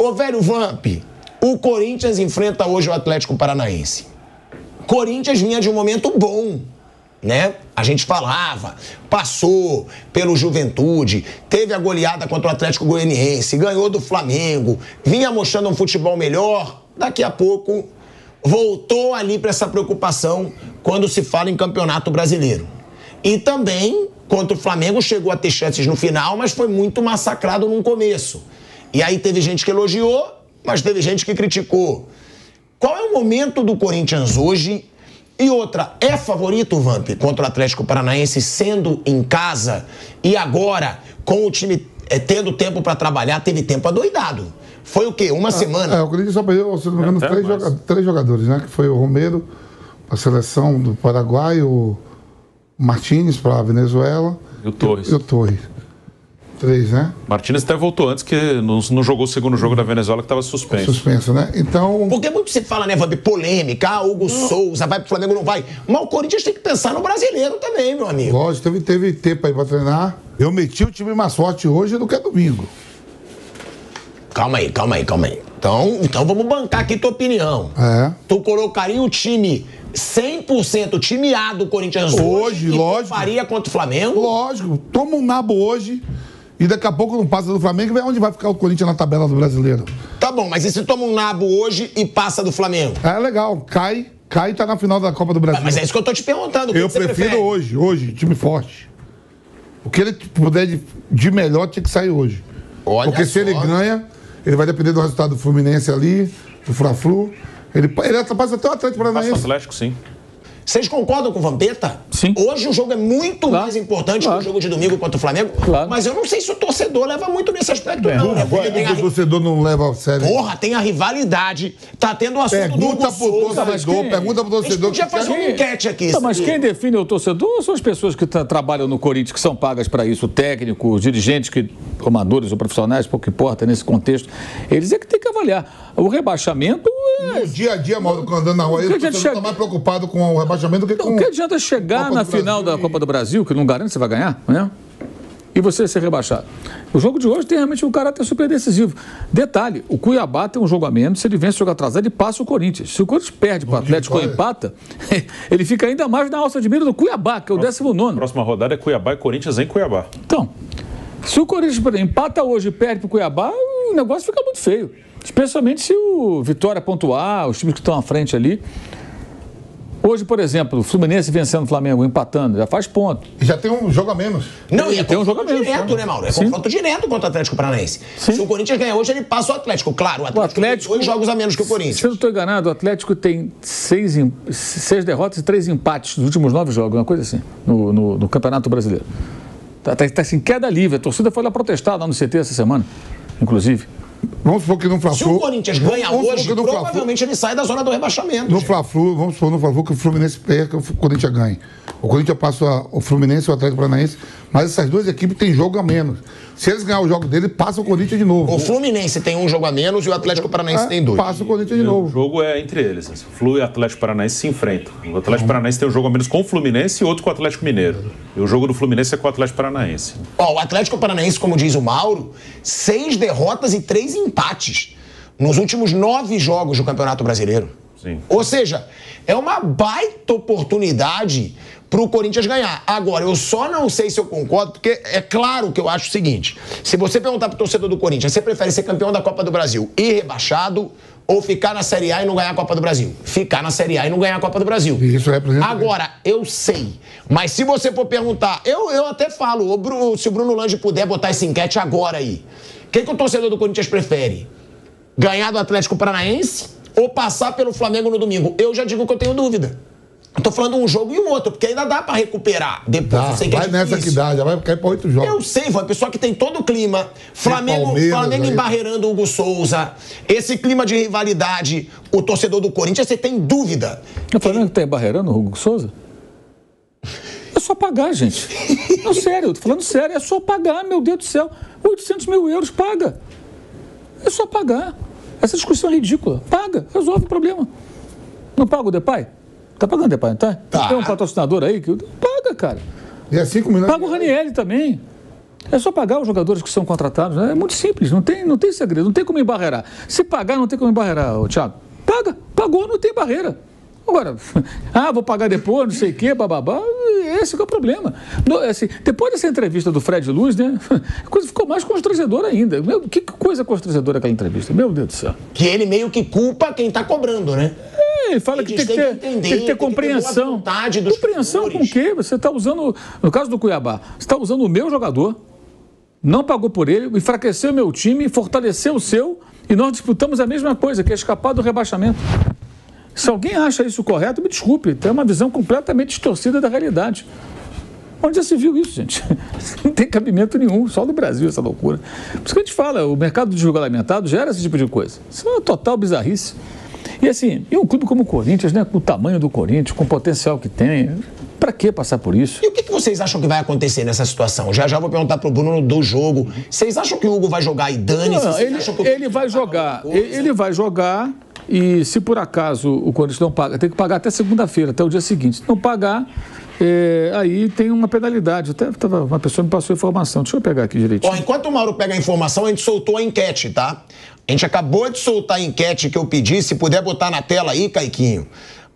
Ô, velho Vamp, o Corinthians enfrenta hoje o Atlético Paranaense. Corinthians vinha de um momento bom, né? A gente falava, passou pelo Juventude, teve a goleada contra o Atlético Goianiense, ganhou do Flamengo, vinha mostrando um futebol melhor. Daqui a pouco voltou ali para essa preocupação quando se fala em campeonato brasileiro. E também contra o Flamengo chegou a ter chances no final, mas foi muito massacrado no começo. E aí teve gente que elogiou, mas teve gente que criticou. Qual é o momento do Corinthians hoje? E outra, é favorito, Vamp, contra o Atlético Paranaense sendo em casa e agora com o time é, tendo tempo para trabalhar, teve tempo adoidado. Foi o quê? Uma é, semana? É, o Corinthians só perdeu, se não me engano, três, joga três, jogadores, né? Que foi o Romero, a seleção do Paraguai, o Martins para a Venezuela. E o Torres. E, e o Torres. Três, né? Martins até voltou antes, que não, não jogou o segundo jogo da Venezuela, que estava suspenso. Suspenso, né? Então. Porque muito se fala, né, Vabi, polêmica, ah, Hugo não. Souza, vai pro Flamengo, não vai. Mas o Corinthians tem que pensar no brasileiro também, meu amigo. Lógico, teve, teve tempo aí pra treinar. Eu meti o time mais forte hoje do que domingo. Calma aí, calma aí, calma aí. Então, então vamos bancar aqui tua opinião. É. Tu colocaria o time 100% time A do Corinthians hoje, hoje lógico. faria contra o Flamengo? Lógico. Toma um nabo hoje e daqui a pouco não passa do Flamengo, vê onde vai ficar o Corinthians na tabela do brasileiro. Tá bom, mas e se toma um nabo hoje e passa do Flamengo? É legal, cai, cai e tá na final da Copa do Brasil. Mas é isso que eu tô te perguntando. eu prefiro prefere? hoje, hoje, time forte. O que ele puder de, de melhor tinha que sair hoje. Olha Porque só. se ele ganha, ele vai depender do resultado do Fluminense ali, do Fla-Flu. Ele, ele passa até o Atlético Paranaense. Passa o Atlético, sim. Vocês concordam com o Vampeta? Sim. Hoje o jogo é muito claro. mais importante claro. que o jogo de domingo contra o Flamengo. Claro. Mas eu não sei se o torcedor leva muito nesse aspecto, é. não. Né? Agora, o a... torcedor não leva a sério. Porra, tem a rivalidade. Tá tendo o assunto pergunta do pro torcedor, quem... Pergunta pro torcedor. A gente podia fazer uma enquete aqui. Não, mas quem define o torcedor são as pessoas que trabalham no Corinthians, que são pagas para isso, o técnico, os dirigentes, que, comadores ou profissionais, pouco importa nesse contexto. Eles é que tem que avaliar. O rebaixamento. É... No dia a dia, Mauro, andando na rua, ele está mais preocupado com o rebaixamento do que com adianta chegar na final da Copa do Brasil, que não garante que você vai ganhar, né? E você ser rebaixado. O jogo de hoje tem realmente um caráter super decisivo. Detalhe: o Cuiabá tem um jogo a menos, se ele vence o jogo atrasado, ele passa o Corinthians. Se o Corinthians perde para o Atlético ou empata, ele fica ainda mais na alça de mira do Cuiabá, que é o 19. Próxima rodada é Cuiabá e Corinthians em Cuiabá. Então, se o Corinthians empata hoje e perde para o Cuiabá, o negócio fica muito feio. Especialmente se o Vitória pontuar, os times que estão à frente ali. Hoje, por exemplo, o Fluminense vencendo o Flamengo, empatando, já faz ponto. Já tem um jogo a menos. Não, e é tem um jogo a menos. direto, né, Mauro? É Sim. confronto direto contra o Atlético Paranaense. Sim. Se o Corinthians ganhar hoje, ele passa o Atlético. Claro, o Atlético, o Atlético tem dois jogos a menos que o Corinthians. Se eu não estou enganado, o Atlético tem seis, seis derrotas e três empates nos últimos nove jogos, uma coisa assim, no, no, no Campeonato Brasileiro. Está tá, tá, assim, queda livre. A torcida foi lá protestar lá no CT essa semana, inclusive. Vamos supor que no Fla-Flu... Se o Corinthians ganha hoje, provavelmente ele sai da zona do rebaixamento. No Fla-Flu, vamos supor no Fla-Flu que o Fluminense perca, o Corinthians ganhe. O Corinthians passa o Fluminense e o Atlético Paranaense, mas essas duas equipes têm jogo a menos. Se eles ganharem o jogo dele, passa o Corinthians de novo. O Fluminense tem um jogo a menos e o Atlético Paranaense é, tem dois. Passa o Corinthians de novo. O jogo é entre eles. O Flu e o Atlético Paranaense se enfrentam. O Atlético Paranaense tem um jogo a menos com o Fluminense e outro com o Atlético Mineiro. E o jogo do Fluminense é com o Atlético Paranaense. Ó, o Atlético Paranaense, como diz o Mauro, seis derrotas e três empates nos últimos nove jogos do Campeonato Brasileiro. Sim. Ou seja, é uma baita oportunidade para o Corinthians ganhar. Agora, eu só não sei se eu concordo, porque é claro que eu acho o seguinte: se você perguntar para o torcedor do Corinthians, você prefere ser campeão da Copa do Brasil e rebaixado ou ficar na Série A e não ganhar a Copa do Brasil? Ficar na Série A e não ganhar a Copa do Brasil. Isso representa. Agora, eu sei. Mas se você for perguntar, eu, eu até falo, Bruno, se o Bruno Lange puder botar essa enquete agora aí. O que, que o torcedor do Corinthians prefere? Ganhar do Atlético Paranaense ou passar pelo Flamengo no domingo? Eu já digo que eu tenho dúvida. Eu tô falando um jogo e um outro, porque ainda dá para recuperar depois. Dá, vai é nessa que dá, já vai cair para oito jogos. Eu sei, foi a pessoa que tem todo o clima. Flamengo, Flamengo embarreirando o Hugo Souza. Esse clima de rivalidade, o torcedor do Corinthians, você tem dúvida. O Flamengo que... tá embarreirando o Hugo Souza? É só pagar, gente. Não, sério, eu tô falando sério, é só pagar, meu Deus do céu. 800 mil euros, paga. É só pagar. Essa discussão é ridícula. Paga, resolve o problema. Não paga o Depay? Tá pagando, Depay, tá? tá? Tem um patrocinador aí que paga, cara. E é 5 milhões. Paga o Ranielli também. É só pagar os jogadores que são contratados. Né? É muito simples, não tem, não tem segredo, não tem como embarrear. Se pagar, não tem como embarrear, Thiago. Paga, pagou, não tem barreira. Agora, ah, vou pagar depois, não sei o quê, bababá. Esse é o problema. assim, depois dessa entrevista do Fred Luz, né? A coisa ficou mais constrangedora ainda. Meu, que coisa constrangedora aquela entrevista, meu Deus do céu. Que ele meio que culpa quem está cobrando, né? É, ele fala que tem que, ter, que entender, tem que ter compreensão. Que ter compreensão com o quê? Você está usando, no caso do Cuiabá, você está usando o meu jogador, não pagou por ele, enfraqueceu meu time, fortaleceu o seu, e nós disputamos a mesma coisa, que é escapar do rebaixamento. Se alguém acha isso correto, me desculpe, tem uma visão completamente distorcida da realidade. Onde já se viu isso, gente? Não tem cabimento nenhum, só no Brasil essa loucura. Por isso que a gente fala, o mercado de jogo alimentado gera esse tipo de coisa. Isso é uma total bizarrice. E assim, e um clube como o Corinthians, né, com o tamanho do Corinthians, com o potencial que tem, para que passar por isso? E o que, que, vocês acham que vai acontecer nessa situação? Já já vou perguntar pro Bruno do jogo. Vocês acham que o Hugo vai jogar e dane-se? Ele, ele vai jogar, ele vai jogar e se por acaso o Corinthians não paga, tem que pagar até segunda-feira, até o dia seguinte. Se não pagar, é, aí tem uma penalidade. Até tava, uma pessoa me passou informação. Deixa eu pegar aqui direitinho. Ó, enquanto o Mauro pega a informação, a gente soltou a enquete, tá? A gente acabou de soltar a enquete que eu pedi. Se puder botar na tela aí, Caiquinho,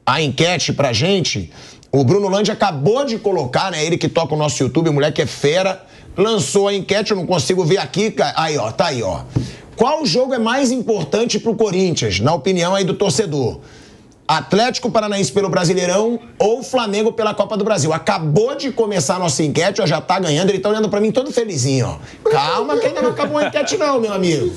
a enquete pra gente. O Bruno Landi acabou de colocar, né? Ele que toca o nosso YouTube, o moleque é fera. Lançou a enquete, eu não consigo ver aqui. Aí, ó, tá aí, ó. Qual jogo é mais importante para o Corinthians, na opinião aí do torcedor? Atlético Paranaense pelo Brasileirão ou Flamengo pela Copa do Brasil. Acabou de começar a nossa enquete, ó, já tá ganhando. Ele tá olhando para mim todo felizinho, ó. Calma que ainda não acabou a enquete não, meu amigo.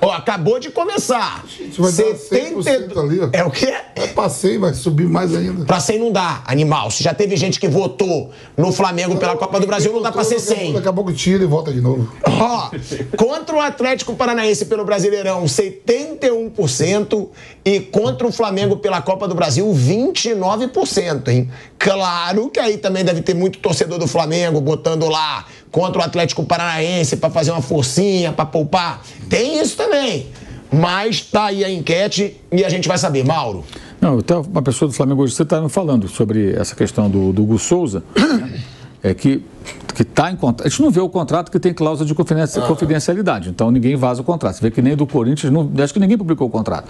Ó, acabou de começar. Vai 70... ali, ó. É o quê? É passei, vai subir mais ainda. Pra 100 não dá, animal. Se já teve gente que votou no Flamengo pela Copa do Brasil, não dá pra ser 100. Daqui a pouco tira e volta de novo. Ó, contra o Atlético Paranaense pelo Brasileirão, 71% e contra o Flamengo pela Copa do Brasil, 29%, hein? Claro que aí também deve ter muito torcedor do Flamengo botando lá contra o Atlético Paranaense para fazer uma forcinha, para poupar. Tem isso também. Mas tá aí a enquete e a gente vai saber. Mauro. Não, até uma pessoa do Flamengo hoje, você está me falando sobre essa questão do, do Hugo Souza, né? é que que está em contrato. A gente não vê o contrato que tem cláusula de confidencialidade, então ninguém vaza o contrato. Você vê que nem do Corinthians, não, acho que ninguém publicou o contrato.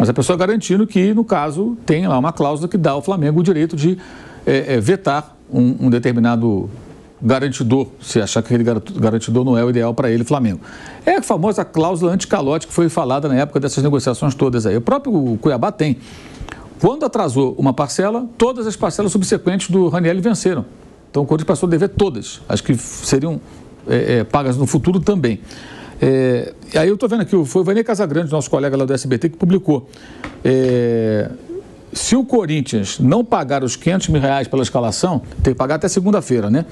Mas a pessoa garantindo que, no caso, tem lá uma cláusula que dá ao Flamengo o direito de é, é, vetar um, um, determinado garantidor, se achar que aquele garantidor não é o ideal para ele, Flamengo. É a famosa cláusula anticalote que foi falada na época dessas negociações todas aí. O próprio Cuiabá tem. Quando atrasou uma parcela, todas as parcelas subsequentes do Raniel venceram. Então o Corinthians passou a dever todas. Acho que seriam é, é, pagas no futuro também. É, aí eu estou vendo aqui, foi o Vanê Casagrande, nosso colega lá do SBT, que publicou. É, se o Corinthians não pagar os 500 mil reais pela escalação, tem que pagar até segunda-feira, né?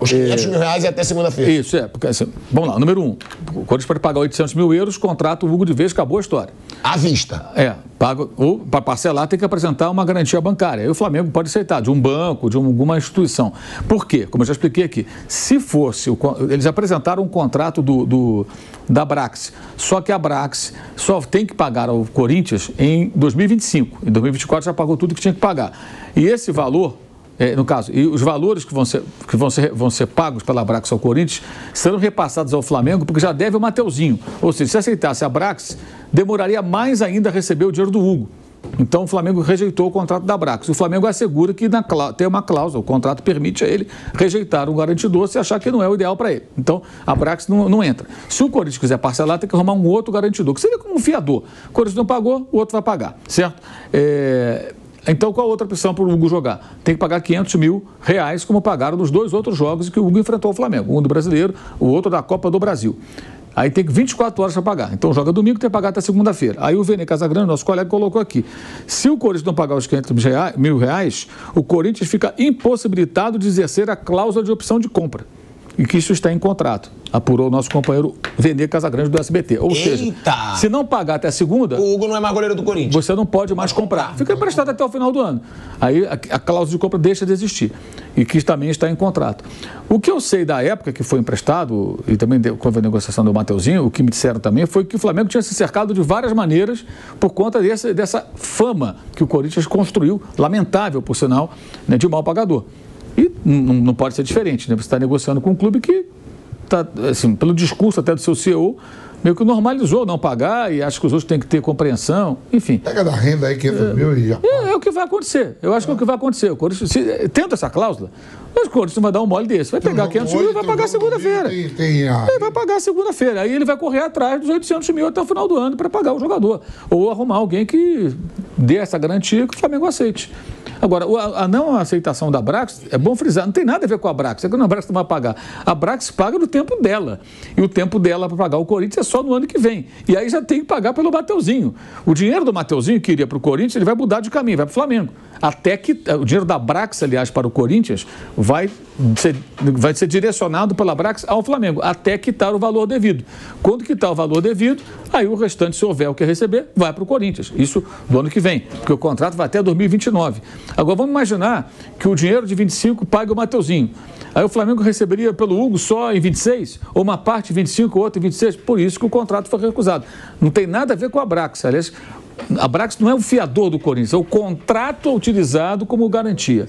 Os 500 é, mil reais é até segunda-feira. Isso, é. Porque, assim, vamos lá, número um. O Corinthians pode pagar 800 mil euros, contrato o Hugo de vez, acabou a história. À vista. É. Paga, ou para parcelar tem que apresentar uma garantia bancária. Aí o Flamengo pode aceitar, de um banco, de alguma instituição. Por quê? Como eu já expliquei aqui, se fosse. O, eles apresentaram um contrato do, do, da Brax, só que a Brax só tem que pagar ao Corinthians em 2025. Em 2024 já pagou tudo que tinha que pagar. E esse valor é, no caso, e os valores que vão ser, que vão ser, vão ser pagos pela Brax ao Corinthians serão repassados ao Flamengo, porque já deve o Mateuzinho. Ou seja, se aceitasse a Brax, demoraria mais ainda a receber o dinheiro do Hugo. Então o Flamengo rejeitou o contrato da Brax. O Flamengo assegura que na, tem uma cláusula, o contrato permite a ele rejeitar um garantidor se achar que não é o ideal para ele. Então a Brax não, não, entra. Se o Corinthians quiser parcelar, tem que arrumar um outro garantidor, que seria como um fiador. O Corinthians não pagou, o outro vai pagar, certo? É, então, qual a outra opção para o Hugo jogar? Tem que pagar 500 mil reais, como pagaram nos dois outros jogos que o Hugo enfrentou o Flamengo. Um do brasileiro, o outro da Copa do Brasil. Aí tem 24 horas para pagar. Então joga domingo, tem que pagar até segunda-feira. Aí o Vene Casagrande, nosso colega, colocou aqui. Se o Corinthians não pagar os 500 mil reais, o Corinthians fica impossibilitado de exercer a cláusula de opção de compra. E que isso está em contrato apurou o nosso companheiro Vene Casagrande do SBT. Ou Eita. seja, se não pagar até a segunda. O Hugo não é mais goleiro do Corinthians. Você não pode mais comprar. Fica emprestado até o final do ano. Aí a, a cláusula de compra deixa de existir. E que também está em contrato. O que eu sei da época que foi emprestado, e também quando a negociação do Mateuzinho, o que me disseram também foi que o Flamengo tinha se cercado de várias maneiras por conta dessa, dessa fama que o Corinthians construiu, lamentável, por sinal, né, de mal pagador. E não, pode ser diferente, né? Você está negociando com um clube que tá, assim, pelo discurso até do seu CEO, meio que normalizou não pagar e acho que os outros têm que ter compreensão, enfim. Pega da renda aí 500 é, mil e já. É, é, o que vai acontecer. Eu acho que é o que vai acontecer. O Corinthians, se, tenta essa cláusula, mas o Corinthians não vai dar um mole desse. Vai pegar 500 mil e vai pagar segunda-feira. Ele vai pagar segunda-feira. Aí ele vai correr atrás dos 800 mil até o final do ano para pagar o jogador. Ou arrumar alguém que dê essa garantia que o Flamengo aceite. Agora, a, não aceitação da Brax, é bom frisar, não tem nada a ver com a Brax, é que a Brax não vai pagar. A Brax paga no tempo dela. E o tempo dela para pagar o Corinthians é só no ano que vem. E aí já tem que pagar pelo Mateuzinho. O dinheiro do Mateuzinho que iria para o Corinthians, ele vai mudar de caminho, vai para o Flamengo até que o dinheiro da Brax, aliás, para o Corinthians, vai ser, vai ser direcionado pela Brax ao Flamengo, até quitar o valor devido. Quando quitar o valor devido, aí o restante, se houver o que receber, vai para o Corinthians. Isso do ano que vem, porque o contrato vai até 2029. Agora vamos imaginar que o dinheiro de 25 pague o Mateuzinho. Aí o Flamengo receberia pelo Hugo só em 26, ou uma parte em 25, outra em 26. Por isso que o contrato foi recusado. Não tem nada a ver com a Brax. Aliás, a Brax não é o fiador do Corinthians, é o contrato utilizado como garantia.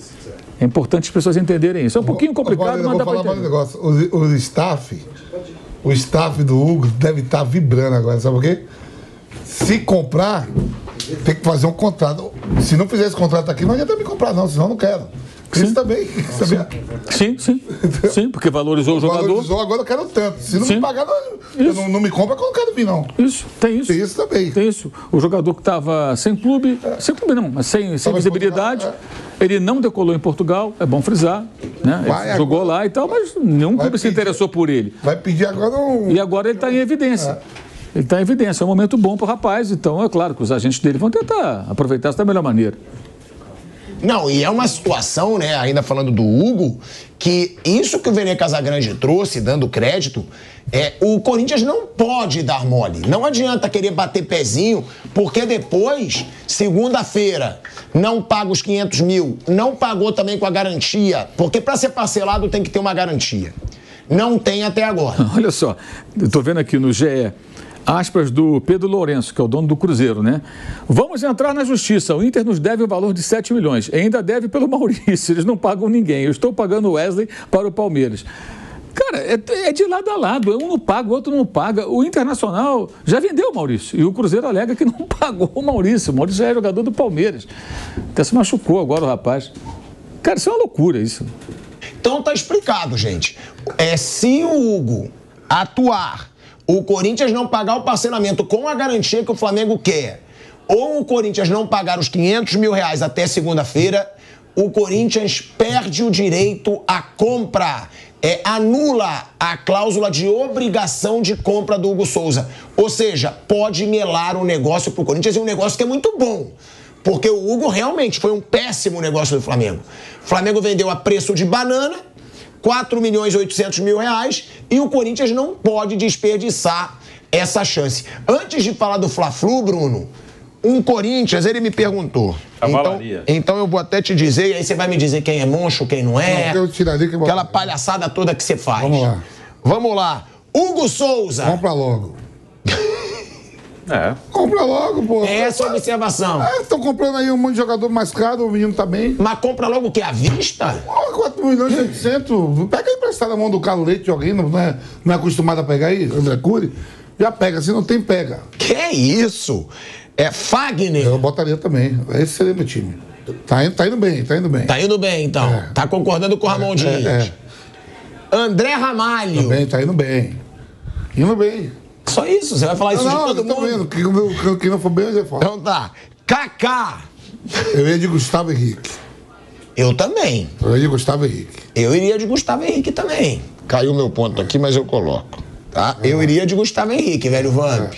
É importante as pessoas entenderem isso. É um pouquinho complicado, mas dá para entender. Um negócio. O, o staff, o staff do Hugo deve estar tá vibrando agora, sabe por quê? Se comprar, tem que fazer um contrato. Se não fizer esse contrato aqui, não adianta me comprar, não, senão eu não quero. Sim. Isso também. Sabia? Sim, sim. Sim, porque valorizou o jogador. Valorizou, agora eu quero tanto. Se não sim. me pagar, não, não, não, me compra, eu não quero vir, não. Isso, tem isso. Tem isso também. Tem isso. O jogador que estava sem clube, é. sem clube não, mas sem, sem visibilidade, é. ele não decolou em Portugal, é bom frisar. Né? Vai, jogou agora, lá e tal, mas nenhum clube pedir, se interessou por ele. Vai pedir agora um. E agora ele está em evidência. É. Ele está em evidência, é um momento bom para o rapaz, então é claro que os agentes dele vão tentar aproveitar isso da melhor maneira. Não, e é uma situação, né, ainda falando do Hugo, que isso que o Vene Casagrande trouxe, dando crédito, é o Corinthians não pode dar mole. Não adianta querer bater pezinho, porque depois, segunda-feira, não paga os 500 mil, não pagou também com a garantia, porque para ser parcelado tem que ter uma garantia. Não tem até agora. Olha só, estou vendo aqui no GE aspas do Pedro Lourenço, que é o dono do Cruzeiro, né? Vamos entrar na justiça. O Inter nos deve o valor de 7 milhões. E ainda deve pelo Maurício. Eles não pagam ninguém. Eu estou pagando o Wesley para o Palmeiras. Cara, é, é, de lado a lado. Um não paga, o outro não paga. O Internacional já vendeu o Maurício. E o Cruzeiro alega que não pagou o Maurício. O Maurício é jogador do Palmeiras. Até se machucou agora o rapaz. Cara, isso é uma loucura, isso. Então tá explicado, gente. É se o Hugo atuar o Corinthians não pagar o parcelamento com a garantia que o Flamengo quer, ou o Corinthians não pagar os 500 mil reais até segunda-feira, o Corinthians perde o direito a compra. É, anula a cláusula de obrigação de compra do Hugo Souza. Ou seja, pode melar o negócio para o Corinthians e um negócio que é muito bom. Porque o Hugo realmente foi um péssimo negócio do Flamengo. O Flamengo vendeu a preço de banana 4 milhões e 800 mil reais e o Corinthians não pode desperdiçar essa chance. Antes de falar do Fla-Flu, Bruno, um Corinthians, ele me perguntou. Então, então eu vou até te dizer, e aí você vai me dizer quem é monstro, quem não é. Não, eu tiraria que Aquela palhaçada toda que você faz. Vamos lá. Vamos lá. Hugo Souza. Compra logo. É. Compra logo, pô. É essa a observação. É, estão comprando aí um monte de jogador mais caro, o menino tá bem. Mas compra logo o que? À vista? 4 milhões e 800. Pega emprestado a mão do Carlos Leite, alguém não é, não é acostumado a pegar aí, André Cury. Já pega, se não tem, pega. Que é isso? É Fagner. Eu botaria também. Esse seria meu time. Tá indo, tá indo bem, tá indo bem. Tá indo bem, então. É. Tá concordando com o Ramon é, Dias. É, é. André Ramalho. Também, tá indo bem. Indo bem. Só isso, você vai falar isso não, de todo mundo. Vendo. Quem, não for bem, eu falo. Então tá. Kaká. Eu ia de Gustavo Henrique. Eu também. Eu iria de Gustavo Henrique. Eu iria de Gustavo Henrique também. Caiu meu ponto aqui, mas eu coloco. Tá? É. Eu iria de Gustavo Henrique, velho Vamp.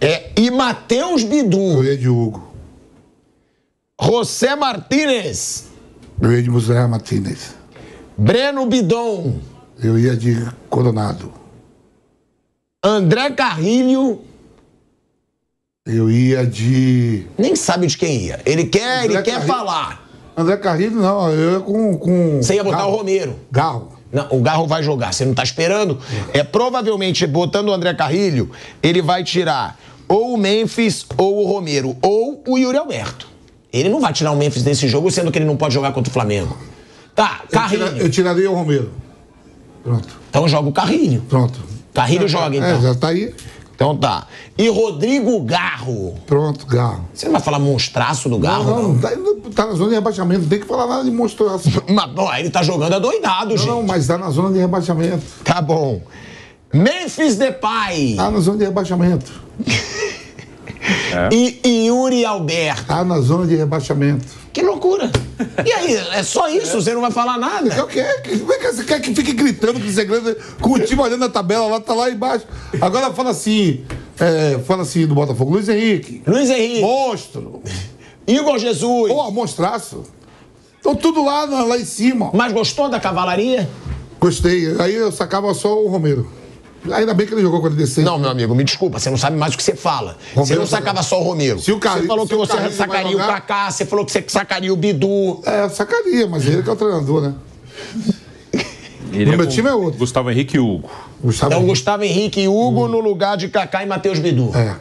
É. é e Matheus Bidu. Eu ia de Hugo. José Martínez. Eu ia de José Martínez. Breno Bidon. Eu ia de Coronado. André Carrilho. Eu ia de. Nem sabe de quem ia. Ele quer, André ele quer falar. André Carrilho, não, eu ia com. com... Você ia botar Garro. o Romero. Garro. Não, o Garro vai jogar, você não tá esperando? É. é provavelmente, botando o André Carrilho, ele vai tirar ou o Memphis ou o Romero, ou o Yuri Alberto. Ele não vai tirar o Memphis desse jogo, sendo que ele não pode jogar contra o Flamengo. Tá, Carrilho. Eu, tira, eu tiraria o Romero. Pronto. Então joga o Carrilho. Pronto. Carrilho joga, então. É, já tá aí. Então tá. E Rodrigo Garro. Pronto, Garro. Você não vai falar monstraço do Garro, Não, não? não, tá, tá na zona de rebaixamento, não tem que falar nada de monstro. Mas, pô, ele tá jogando adoidado, gente. Não, mas tá na zona de rebaixamento. Tá bom. Memphis Depay Tá na zona de rebaixamento. e Yuri Alberto. Tá na zona de rebaixamento. Que loucura. E aí, é só isso? Você não vai falar nada? Eu quero, que- como é que você quer que fique gritando com segredo, com o time olhando a tabela lá, tá lá embaixo. Agora fala assim, é, fala assim do Botafogo, Luiz Henrique, Luiz Henrique, monstro, Igor Jesus. pô, monstraço. Estão tudo lá, lá em cima. Mas gostou da cavalaria? Gostei. Aí eu sacava só o Romero. Ainda bem que ele jogou com ele descer. Não, meu amigo, me desculpa, você não sabe mais o que você fala. você Romero não sacava só o Romero. Se o Carri- você falou se que o você Carrilho vai sacaria o Kaká, você falou que você sacaria o Bidu. É, sacaria, mas ele que é o treinador, né? Iria No meu time é outro. Gustavo Henrique e Hugo. Gustavo Então, Gustavo Henrique e Hugo no lugar de Kaká e Matheus Bidu. É.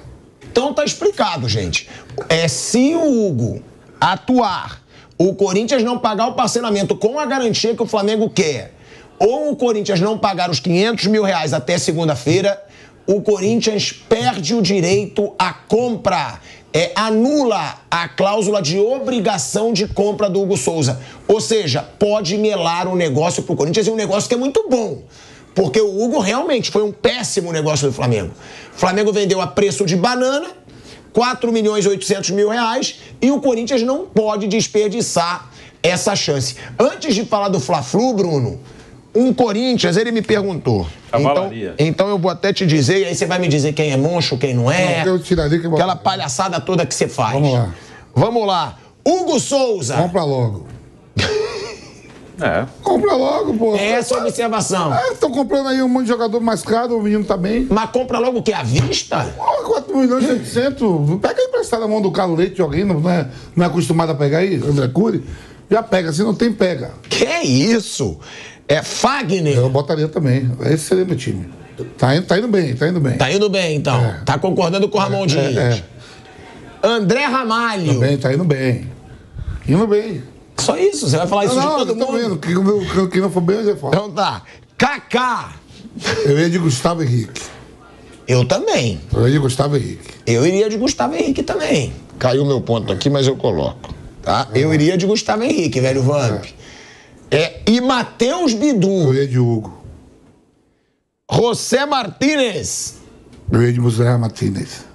Então tá explicado, gente. É se o Hugo atuar, o Corinthians não pagar o parcelamento com a garantia que o Flamengo quer, ou o Corinthians não pagar os 500 mil reais até segunda-feira, o Corinthians perde o direito à compra. É, anula a cláusula de obrigação de compra do Hugo Souza. Ou seja, pode melar o negócio pro Corinthians e um negócio que é muito bom. Porque o Hugo realmente foi um péssimo negócio do Flamengo. O Flamengo vendeu a preço de banana, 4 milhões e 800 mil reais, e o Corinthians não pode desperdiçar essa chance. Antes de falar do Fla-Flu, Bruno, um Corinthians, ele me perguntou. Então, então eu vou até te dizer, e aí você vai me dizer quem é monstro, quem não é. Não, eu tiraria que eu- Aquela palhaçada toda que você faz. Vamos lá. Vamos lá. Hugo Souza. Compra logo. É. Compra logo, pô. É essa a observação. Estão comprando aí um monte de jogador mais caro, o menino tá bem. Mas compra logo o que? À vista? Ó, 4 milhões e 800. Pega emprestado a mão do Carlos Leite de alguém, não é, não é acostumado a pegar aí, André Cury. Já pega, se não tem, pega. Que isso? É Fagner. Eu botaria também. Esse seria meu time. Tá indo, tá indo bem, tá indo bem. Tá indo bem, então. É. Tá concordando com o Ramon Dias. é. André Ramalho. Bem, tá indo bem. Indo bem. Só isso? Você vai falar isso não, de não, todo eu tô mundo? vendo. Quem não, quem não for bem, eu já falo. Então tá. Kaká. Eu ia de Gustavo Henrique. Eu também. Eu ia de Gustavo Henrique. Eu iria de Gustavo Henrique também. Caiu meu ponto aqui, mas eu coloco. Tá? Eu iria de Gustavo Henrique, velho Vamp. É, e Matheus Eu Bidu. ia de Hugo. José Martínez. Eu ia de José Martínez.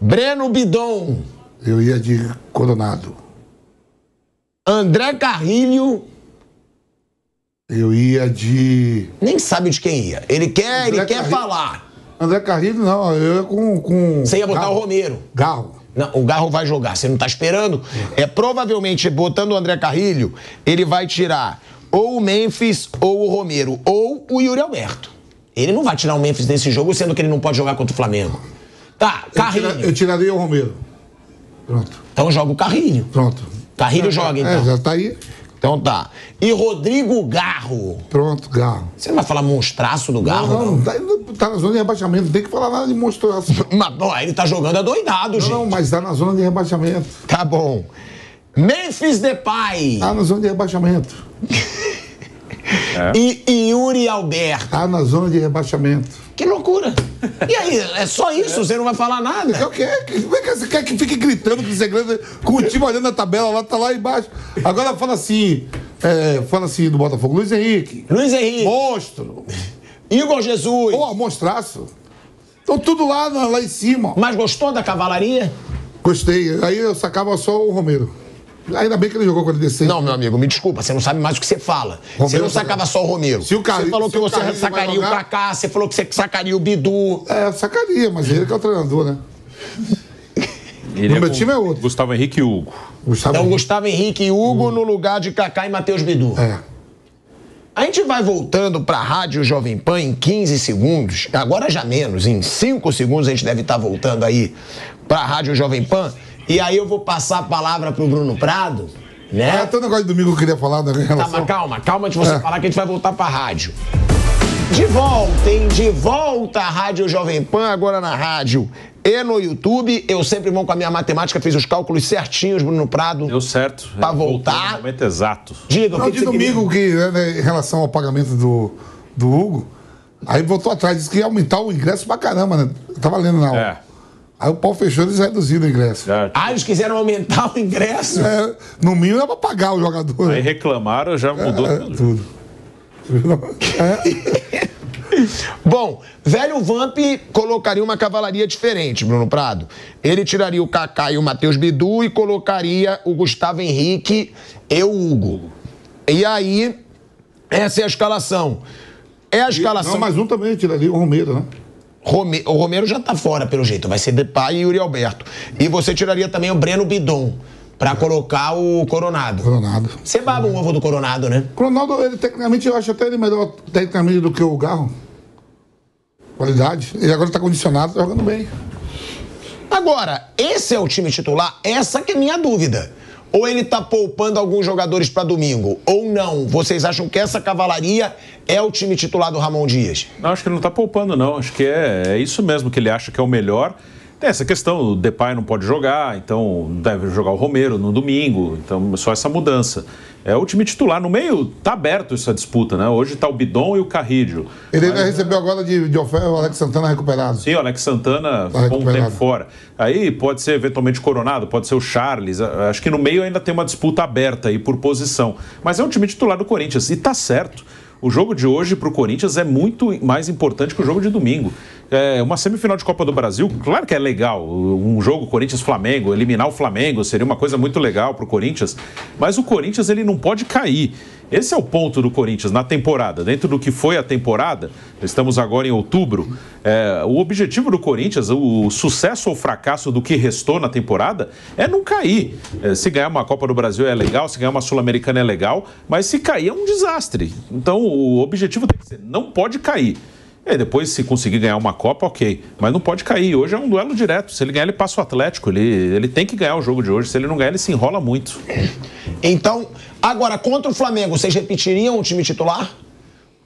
Breno Bidon. Eu ia de Coronado. André Carrilho. Eu ia de. Nem sabe de quem ia. Ele quer, ele André quer Carrilho. falar. André Carrilho, não. Eu ia com. com Você ia botar Garro. o Romero. Garro. Não, o Garro vai jogar, você não tá esperando? É provavelmente botando o André Carrilho, ele vai tirar ou o Memphis ou o Romero ou o Yuri Alberto. Ele não vai tirar o Memphis desse jogo, sendo que ele não pode jogar contra o Flamengo. Tá, Eu, tira- eu tiraria o Romero. Pronto. Então joga o Carrilho. Pronto. Carrilho joga, É, então. já tá aí. Então tá. E Rodrigo Garro. Pronto, Garro. Você não vai falar monstraço do Garro, Não, não? não, tá, tá na zona de rebaixamento, não tem que falar nada de monstraço. Mas, pô, ele tá jogando adoidado, Não, gente. não, mas tá na zona de rebaixamento. Tá bom. Memphis Depay. Tá na zona de rebaixamento. E Yuri Alberto. Tá na zona de rebaixamento. Que loucura. E aí, é só isso? Você não vai falar nada? Eu quero, que- como é que você quer que fique gritando com segredo, com o time olhando a tabela lá, tá lá embaixo. Agora fala assim, é, fala assim do Botafogo, Luiz Henrique, Luiz Henrique, monstro, Igor Jesus. pô, monstraço. Estão tudo lá, lá em cima. Mas gostou da cavalaria? Gostei. Aí eu sacava só o Romero. Ainda bem que ele jogou com ele descer. Não, meu amigo, me desculpa, você não sabe mais o que você fala. você Romero não sacava só o Romero. Se o Carri- você falou se que o você sacaria o Kaká, você falou que você sacaria o Bidu. É, sacaria, mas ele que é o treinador, né? Iria No meu com time é outro. Gustavo Henrique e Hugo. Gustavo Então, Henrique. Gustavo Henrique e Hugo no lugar de Kaká e Matheus Bidu. É. A gente vai voltando para a Rádio Jovem Pan em 15 segundos, agora já menos, em 5 segundos a gente deve estar voltando aí para a Rádio Jovem Pan. E aí eu vou passar a palavra pro Bruno Prado, né? É, tem um negócio de domingo que eu queria falar né, em Tá, relação... mas calma, calma de você É. falar que a gente vai voltar pra rádio. De volta, hein? De volta à Rádio Jovem Pan, agora na rádio e no YouTube. Eu sempre vou com a minha matemática, fiz os cálculos certinhos, Bruno Prado. Deu certo. Pra É, voltar. No momento exato. Diga, o Não, que, de que queria? domingo, que, né, em relação ao pagamento do, do Hugo. Aí voltou atrás, disse que ia aumentar o ingresso pra caramba, né? Eu tava lendo na hora. É. Aí o pau fechou eles reduziram o ingresso. Já- Ah, eles quiseram aumentar o ingresso. É, no mínimo é pra pagar o jogador. Aí né? reclamaram, já mudou É, tudo. tudo. É, Bom, velho Vamp colocaria uma cavalaria diferente, Bruno Prado. Ele tiraria o Kaká e o Matheus Bidu e colocaria o Gustavo Henrique e o Hugo. E aí, essa é a escalação. É a escalação. Não, mais um também tiraria o Romero, né? Rome- O Romero já tá fora, pelo jeito. Vai ser Depay e Yuri Alberto. E você tiraria também o Breno Bidon pra colocar o Coronado. Coronado. Você baba um ovo do Coronado, né? Ronaldo, ele tecnicamente, eu acho até ele melhor tecnicamente do que o Garro. Qualidade. Ele agora tá condicionado, tá jogando bem. Agora, esse é o time titular? Essa que é a minha dúvida. Ou ele tá poupando alguns jogadores pra domingo, ou não. Vocês acham que essa cavalaria é o time titular do Ramon Dias? Não, acho que ele não tá poupando, não. Acho que é, é isso mesmo que ele acha que é o melhor. Tem essa questão, o Depay não pode jogar, então deve jogar o Romero no domingo, então só essa mudança. É o time titular. No meio tá aberto essa disputa, né? Hoje tá o Bidon e o Carrídio. Ele ainda recebeu agora de, de oferta o Alex Santana recuperado. Sim, o Alex Santana Tá ficou um tempo fora. Aí pode ser eventualmente Coronado, pode ser o Charles. Acho que no meio ainda tem uma disputa aberta aí por posição. Mas é um time titular do Corinthians e tá certo. O jogo de hoje para o Corinthians é muito mais importante que o jogo de domingo. É uma semifinal de Copa do Brasil, claro que é legal. Um jogo Corinthians-Flamengo, eliminar o Flamengo seria uma coisa muito legal para o Corinthians. Mas o Corinthians ele não pode cair. Esse é o ponto do Corinthians na temporada. Dentro do que foi a temporada, estamos agora em outubro. é, o objetivo do Corinthians, o sucesso ou fracasso do que restou na temporada, é não cair. É, se ganhar uma Copa do Brasil é legal, se ganhar uma Sul-Americana é legal, mas se cair é um desastre. Então o objetivo tem que ser: não pode cair. E depois, se conseguir ganhar uma Copa, ok. Mas não pode cair. Hoje é um duelo direto. Se ele ganhar, ele passa o Atlético. Ele, ele tem que ganhar o jogo de hoje. Se ele não ganhar, ele se enrola muito. Então, agora, contra o Flamengo, vocês repetiriam o time titular?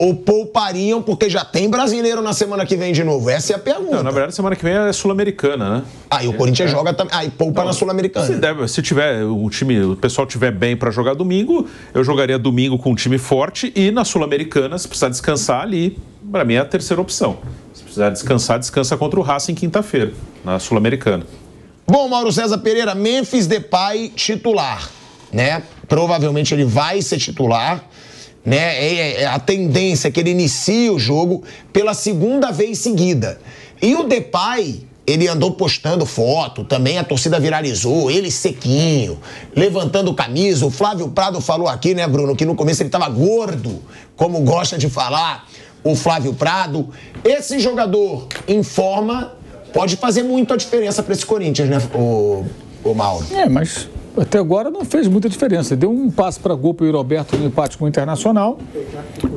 Ou poupariam porque já tem brasileiro na semana que vem de novo? Essa é a pergunta. Não, na verdade, semana que vem é Sul-Americana, né? Aí o Corinthians joga também. Aí poupa na Se, Sul-Americana. deve- se tiver o time, o pessoal tiver bem para jogar domingo, eu jogaria domingo com um time forte e na Sul-Americana, se precisar descansar ali, para mim é a terceira opção. Se precisar descansar, descansa contra o Racing quinta-feira, na Sul-Americana. Bom, Mauro César Pereira, Memphis Depay titular, né? Provavelmente ele vai ser titular, né? É, é a tendência é que ele inicie o jogo pela segunda vez seguida. E o Depay, ele andou postando foto, também a torcida viralizou, ele sequinho, levantando camisa. O Flávio Prado falou aqui, né, Bruno, que no começo ele tava gordo, como gosta de falar o Flávio Prado. Esse jogador em forma pode fazer muito a diferença para esse Corinthians, né, o, o Mauro? É, mas até agora não fez muita diferença. Deu um passo para gol para o Roberto no empate com o Internacional,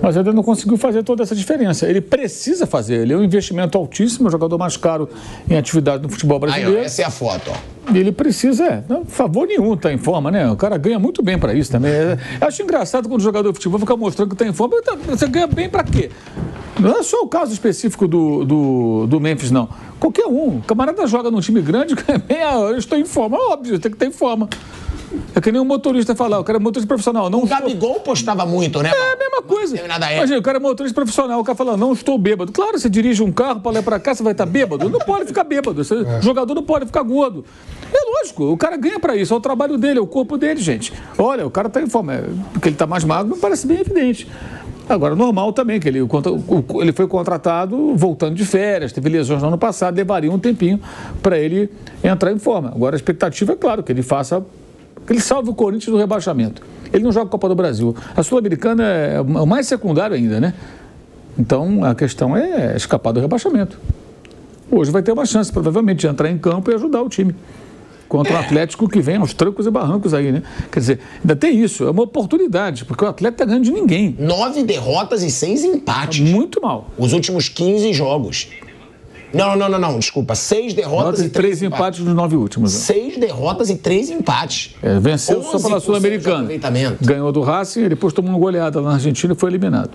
mas ainda não conseguiu fazer toda essa diferença. Ele precisa fazer, ele é um investimento altíssimo, é o jogador mais caro em atividade no futebol Aí, ó, brasileiro. essa é a foto, ó. Ele precisa, é, não, favor nenhum tá em forma, né? O cara ganha muito bem para isso também. É, eu acho engraçado quando o jogador de futebol fica mostrando que tá em forma. Tá- Você ganha bem para quê? Não é só o caso específico do, do, do Memphis, não. Qualquer um. O camarada joga num time grande, bem, ah, eu estou em forma. Óbvio, tem que estar em forma. É que nem um motorista falar, o cara é motorista profissional. Não O estou- Gabigol postava muito, né? é a mesma coisa. Imagina, o cara é motorista profissional, o cara fala, não estou bêbado. Claro, você dirige um carro para lá e para cá, você vai estar bêbado? Não pode ficar bêbado. Você, Jogador não pode ficar gordo. É lógico, o cara ganha para isso, é o trabalho dele, é o corpo dele, gente. Olha, o cara está em forma, é, porque ele está mais magro, parece bem evidente. Agora, normal também, que ele, ele foi contratado voltando de férias, teve lesões no ano passado, levaria um tempinho para ele entrar em forma. Agora, a expectativa é claro que ele faça que ele salve o Corinthians do rebaixamento. Ele não joga Copa do Brasil. A Sul-Americana é o mais secundário ainda, né? Então a questão é escapar do rebaixamento. Hoje vai ter uma chance, provavelmente, de entrar em campo e ajudar o time. Contra o Atlético que vem aos trancos e barrancos aí, né? Quer dizer, ainda tem isso, é uma oportunidade, porque o Atlético tá ganhando de ninguém. Nove derrotas e seis empates. Muito mal. Os últimos 15 jogos. Não, não, não, não, desculpa. Seis derrotas e de três, três empates nos nove últimos. né? Seis derrotas e três empates. É, venceu só 11% pela Sul-Americana. Ganhou do Racing, depois tomou uma goleada lá na Argentina e foi eliminado.